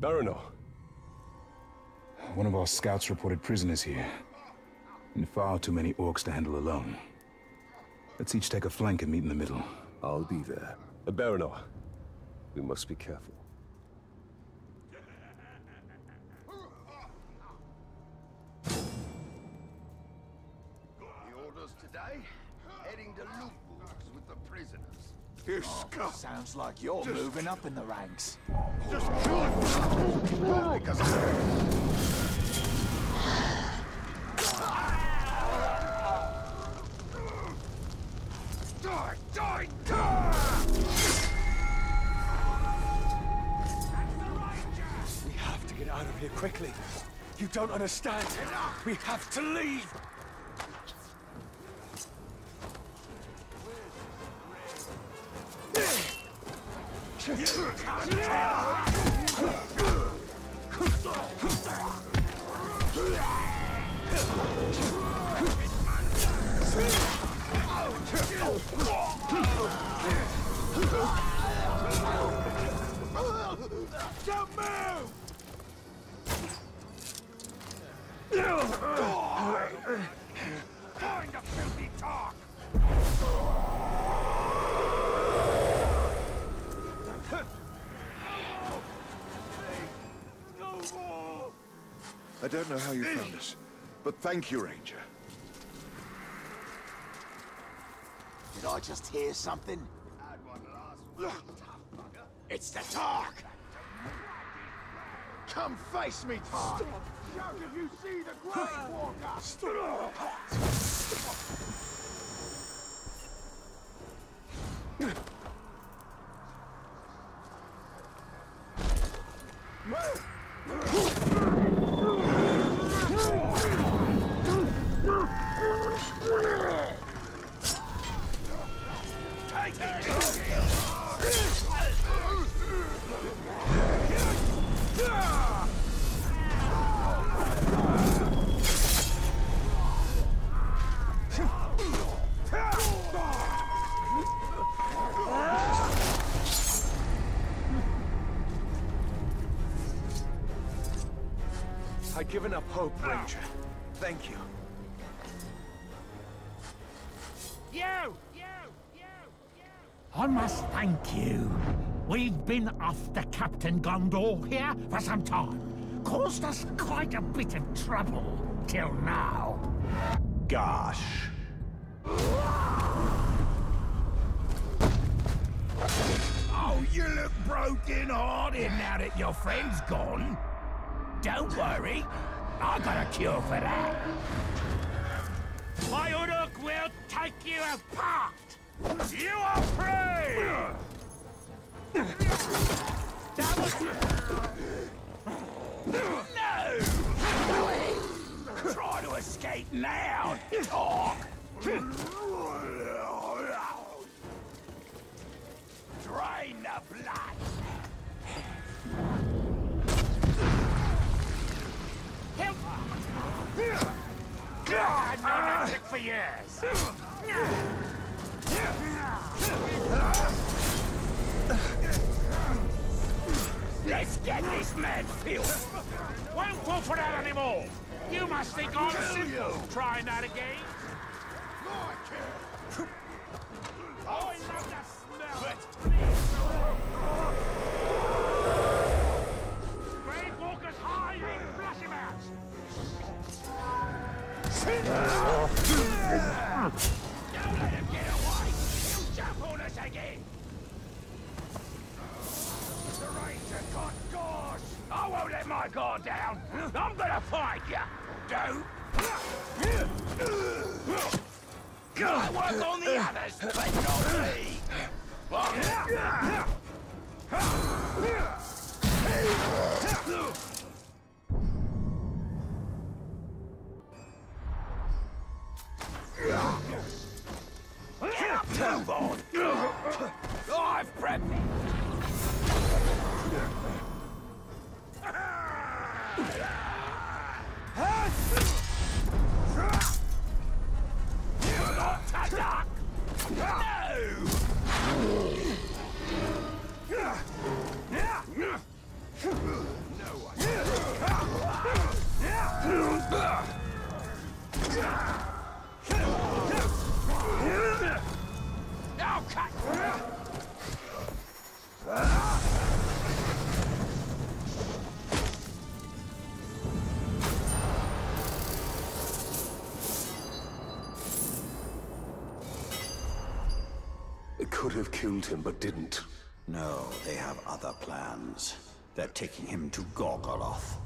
Baranor. One of our scouts reported prisoners here. And far too many orcs to handle alone. Let's each take a flank and meet in the middle. I'll be there. Uh, Baranor, we must be careful. The orders today? Heading to Lootwolves with the prisoners. You scum! Sounds like you're moving up in the ranks. Just kill it! Because. Die! Die! Die! We have to get out of here quickly. You don't understand. We have to leave. Don't move! I don't know how you found us, but thank you, Ranger. Did I just hear something? Had one last week, tough bugger. It's the talk. Come face me, Todd! Shout if you see the Grave Walker! I'd given up hope, Ranger. Thank! You! You! I must thank you. We've been after Captain Gondor here for some time. Caused us quite a bit of trouble till now. Gosh. Oh, you look broken-hearted now that your friend's gone. Don't worry, I got a cure for that. My Uruk will take you apart. You are free. No! Try to escape now! Drain the blood! Help! I've that trick for years! Get this man filled! Won't fall for that anymore! You must think I'm simple trying that again! I can't. I love that smell! Grave Walker's hiding! Flush him out! My guard down! I'm gonna find you! Don't! I work on the others, but not me! Move on! I've prepped could have killed him, but didn't. No, they have other plans. They're taking him to Gorgoroth.